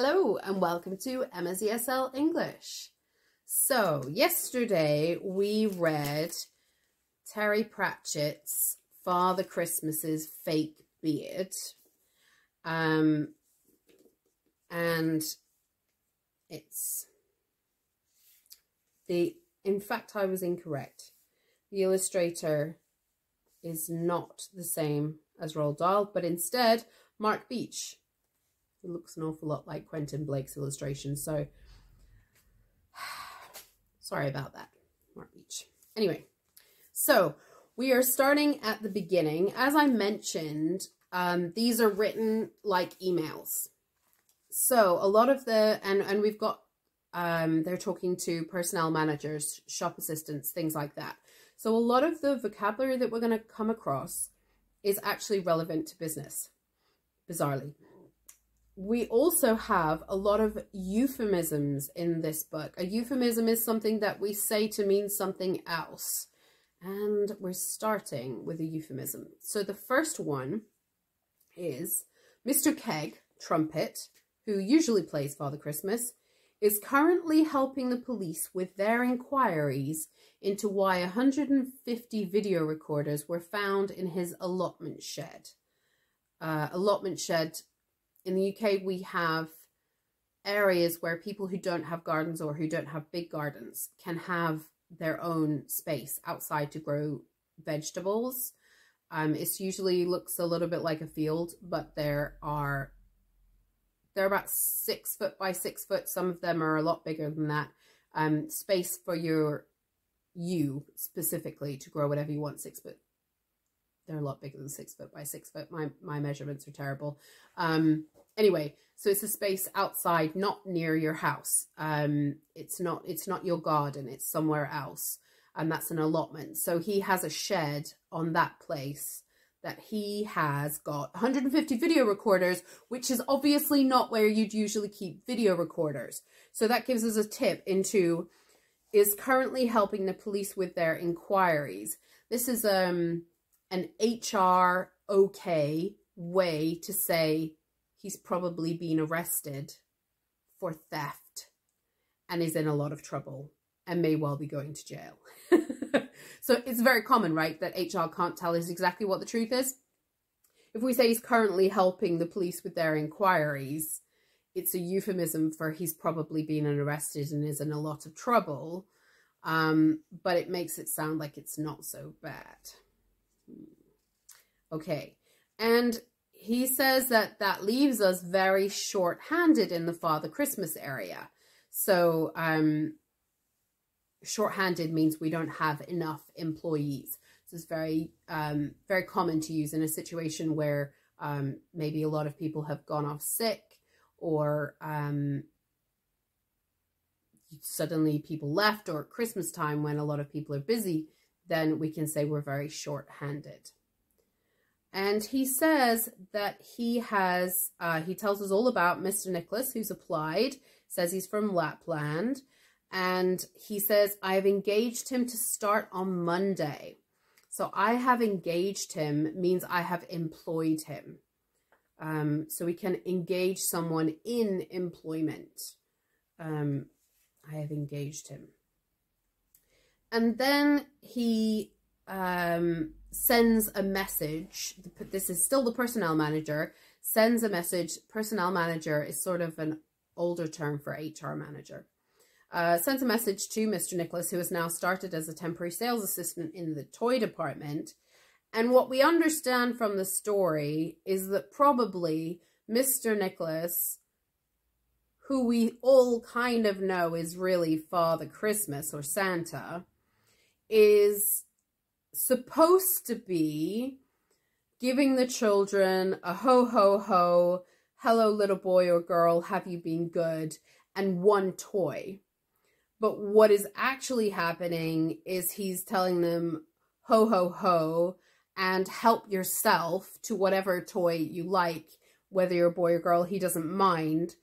Hello and welcome to Emma's ESL English. So, yesterday we read Terry Pratchett's Father Christmas's Fake Beard. Um, and it's the, in fact, I was incorrect. The illustrator is not the same as Roald Dahl, but instead Mark Beech it looks an awful lot like Quentin Blake's illustration. So sorry about that, Mark Beech. Anyway, so we are starting at the beginning. As I mentioned, um, these are written like emails. So a lot of the, and, and we've got, um, they're talking to personnel managers, shop assistants, things like that. So a lot of the vocabulary that we're going to come across is actually relevant to business, bizarrely we also have a lot of euphemisms in this book. A euphemism is something that we say to mean something else. And we're starting with a euphemism. So the first one is Mr. Keg, trumpet, who usually plays Father Christmas, is currently helping the police with their inquiries into why 150 video recorders were found in his allotment shed. Uh, allotment shed in the UK, we have areas where people who don't have gardens or who don't have big gardens can have their own space outside to grow vegetables. Um, it usually looks a little bit like a field, but there are they're about six foot by six foot. Some of them are a lot bigger than that. Um, space for your you specifically to grow whatever you want. Six foot. They're a lot bigger than six foot by six foot. My my measurements are terrible. Um, Anyway, so it's a space outside, not near your house. Um, it's not it's not your garden, it's somewhere else. And that's an allotment. So he has a shed on that place that he has got 150 video recorders, which is obviously not where you'd usually keep video recorders. So that gives us a tip into is currently helping the police with their inquiries. This is um an HR okay way to say he's probably been arrested for theft and is in a lot of trouble and may well be going to jail. so it's very common, right, that HR can't tell us exactly what the truth is. If we say he's currently helping the police with their inquiries, it's a euphemism for he's probably been arrested and is in a lot of trouble. Um, but it makes it sound like it's not so bad. Okay. And he says that that leaves us very short-handed in the Father Christmas area. So um, short-handed means we don't have enough employees. So it's very, um, very common to use in a situation where um, maybe a lot of people have gone off sick or um, suddenly people left or Christmas time when a lot of people are busy, then we can say we're very short-handed. And he says that he has, uh, he tells us all about Mr. Nicholas, who's applied, says he's from Lapland. And he says, I have engaged him to start on Monday. So I have engaged him means I have employed him. Um, so we can engage someone in employment. Um, I have engaged him. And then he um, sends a message. This is still the personnel manager, sends a message. Personnel manager is sort of an older term for HR manager. Uh, sends a message to Mr. Nicholas, who has now started as a temporary sales assistant in the toy department. And what we understand from the story is that probably Mr. Nicholas, who we all kind of know is really Father Christmas or Santa, is supposed to be giving the children a ho ho ho, hello little boy or girl, have you been good, and one toy. But what is actually happening is he's telling them ho ho ho and help yourself to whatever toy you like, whether you're a boy or girl, he doesn't mind.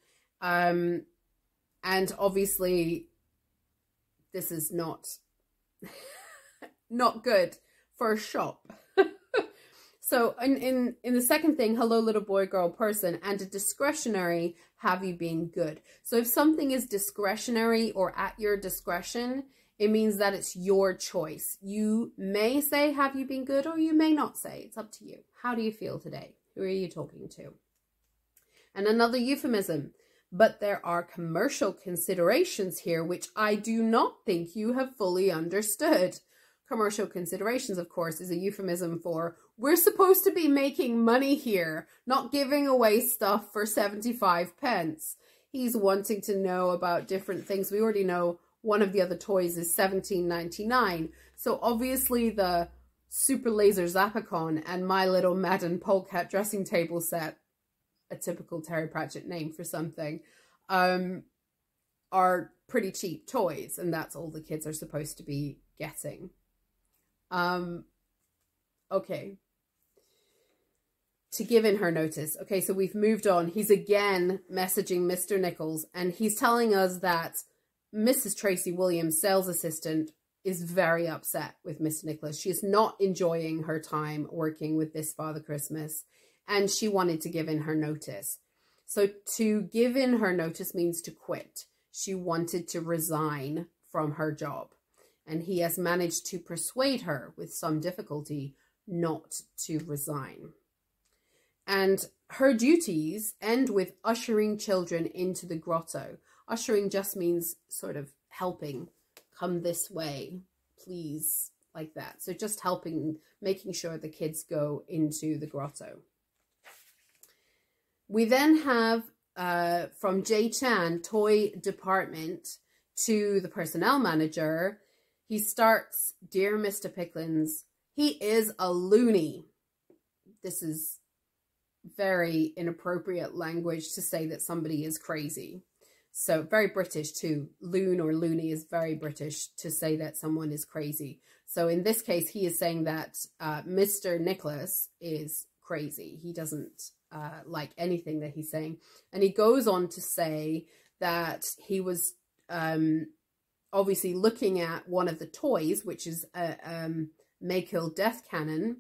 Um, and obviously, this is not not good for a shop. so in, in, in the second thing, hello little boy, girl, person, and a discretionary have you been good? So if something is discretionary or at your discretion, it means that it's your choice. You may say, have you been good? Or you may not say. It's up to you. How do you feel today? Who are you talking to? And another euphemism. But there are commercial considerations here, which I do not think you have fully understood. Commercial considerations, of course, is a euphemism for we're supposed to be making money here, not giving away stuff for 75 pence. He's wanting to know about different things. We already know one of the other toys is 17.99. So obviously the Super Laser Zapacon and My Little Madden Polecat dressing table set, a typical Terry Pratchett name for something, um, are pretty cheap toys, and that's all the kids are supposed to be getting. Um, okay. To give in her notice. Okay, so we've moved on. He's again messaging Mr. Nichols, and he's telling us that Mrs. Tracy Williams, sales assistant, is very upset with Mr. Nicholas. She is not enjoying her time working with this Father Christmas, and she wanted to give in her notice. So to give in her notice means to quit. She wanted to resign from her job, and he has managed to persuade her with some difficulty not to resign. And her duties end with ushering children into the grotto, Ushering just means sort of helping. Come this way, please, like that. So just helping, making sure the kids go into the grotto. We then have uh, from Jay Chan, toy department, to the personnel manager. He starts, Dear Mr. Picklins, he is a loony. This is very inappropriate language to say that somebody is crazy. So very British too. Loon or loony is very British to say that someone is crazy. So in this case, he is saying that uh, Mr. Nicholas is crazy. He doesn't uh, like anything that he's saying. And he goes on to say that he was um, obviously looking at one of the toys, which is a um, Maykill Death Cannon,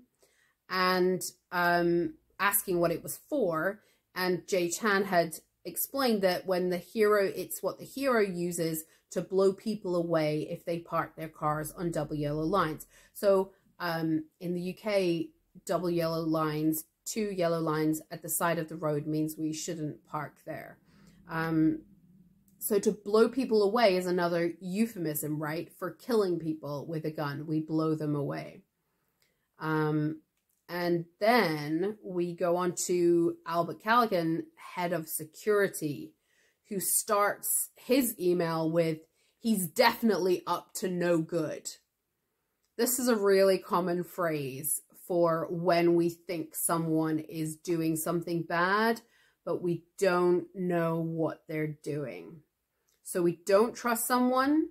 and um, asking what it was for. And Jay Chan had explained that when the hero, it's what the hero uses to blow people away if they park their cars on double yellow lines. So um, in the UK, double yellow lines, two yellow lines at the side of the road means we shouldn't park there. Um, so to blow people away is another euphemism, right? For killing people with a gun. We blow them away. Um, and then we go on to Albert Callaghan, head of security, who starts his email with, he's definitely up to no good. This is a really common phrase for when we think someone is doing something bad, but we don't know what they're doing. So we don't trust someone,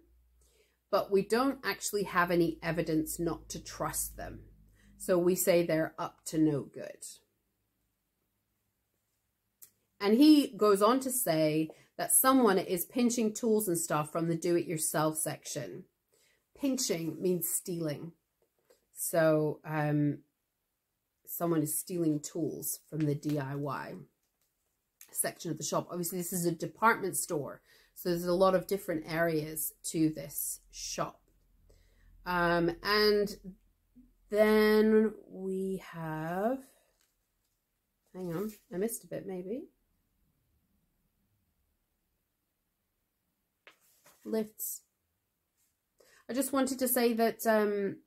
but we don't actually have any evidence not to trust them. So we say they're up to no good. And he goes on to say that someone is pinching tools and stuff from the do-it-yourself section. Pinching means stealing. So um, someone is stealing tools from the DIY section of the shop. Obviously, this is a department store. So there's a lot of different areas to this shop. Um, and then we have, hang on, I missed a bit maybe. Lifts. I just wanted to say that um,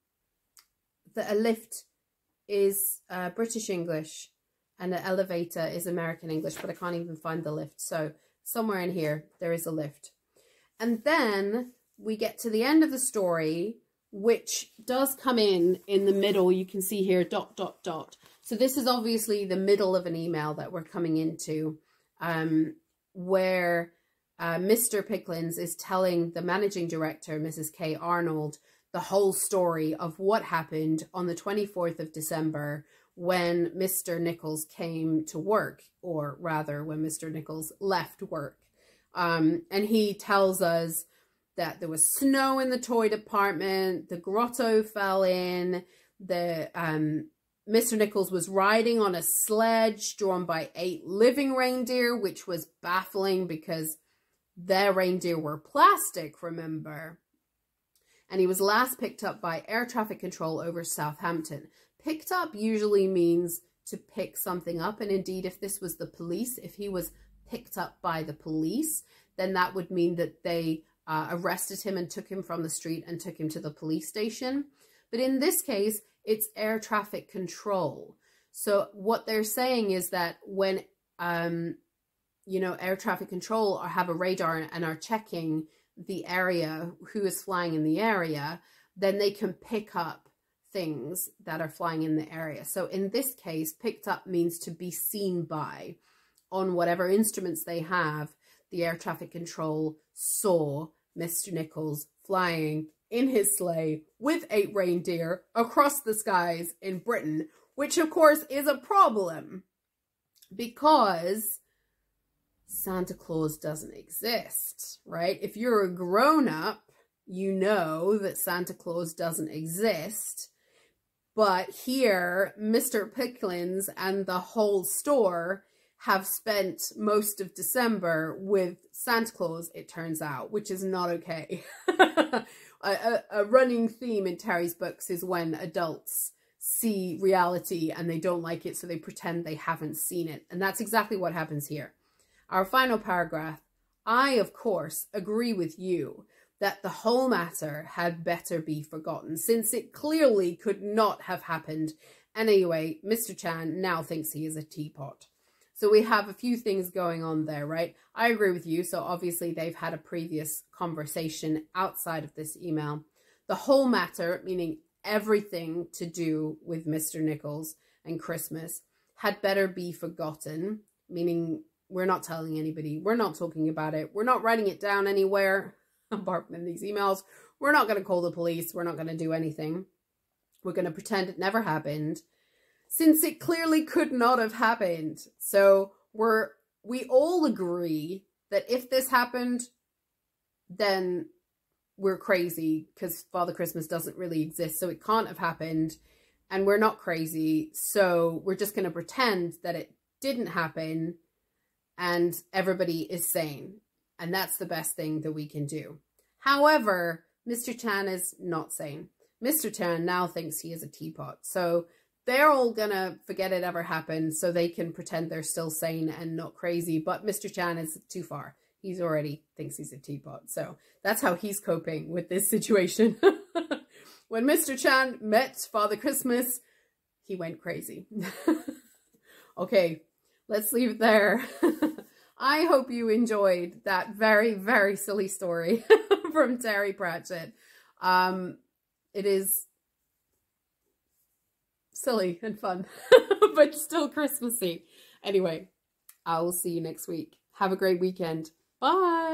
that a lift is uh, British English and an elevator is American English, but I can't even find the lift. So somewhere in here, there is a lift. And then we get to the end of the story which does come in in the middle. You can see here, dot, dot, dot. So this is obviously the middle of an email that we're coming into um, where uh, Mr. Picklins is telling the managing director, Mrs. K. Arnold, the whole story of what happened on the 24th of December when Mr. Nichols came to work, or rather when Mr. Nichols left work. Um, and he tells us that there was snow in the toy department, the grotto fell in, the um Mr. Nichols was riding on a sledge drawn by eight living reindeer, which was baffling because their reindeer were plastic, remember? And he was last picked up by air traffic control over Southampton. Picked up usually means to pick something up. And indeed, if this was the police, if he was picked up by the police, then that would mean that they uh, arrested him and took him from the street and took him to the police station. But in this case, it's air traffic control. So what they're saying is that when, um, you know, air traffic control or have a radar and are checking the area, who is flying in the area, then they can pick up things that are flying in the area. So in this case, picked up means to be seen by on whatever instruments they have. The air traffic control saw Mr. Nichols flying in his sleigh with eight reindeer across the skies in Britain, which of course is a problem because Santa Claus doesn't exist, right? If you're a grown up, you know that Santa Claus doesn't exist. But here, Mr. Picklins and the whole store have spent most of December with Santa Claus, it turns out, which is not okay. a, a running theme in Terry's books is when adults see reality and they don't like it, so they pretend they haven't seen it. And that's exactly what happens here. Our final paragraph. I, of course, agree with you that the whole matter had better be forgotten, since it clearly could not have happened. Anyway, Mr. Chan now thinks he is a teapot. So we have a few things going on there, right? I agree with you. So obviously they've had a previous conversation outside of this email. The whole matter, meaning everything to do with Mr. Nichols and Christmas, had better be forgotten, meaning we're not telling anybody. We're not talking about it. We're not writing it down anywhere apart from these emails. We're not going to call the police. We're not going to do anything. We're going to pretend it never happened since it clearly could not have happened. So we're we all agree that if this happened, then we're crazy because Father Christmas doesn't really exist. So it can't have happened. And we're not crazy. So we're just going to pretend that it didn't happen and everybody is sane. And that's the best thing that we can do. However, Mr. Chan is not sane. Mr. Chan now thinks he is a teapot. So they're all gonna forget it ever happened so they can pretend they're still sane and not crazy. But Mr. Chan is too far. He's already thinks he's a teapot. So that's how he's coping with this situation. when Mr. Chan met Father Christmas, he went crazy. okay, let's leave it there. I hope you enjoyed that very, very silly story from Terry Pratchett. Um, it is silly and fun, but still Christmassy. Anyway, I will see you next week. Have a great weekend. Bye.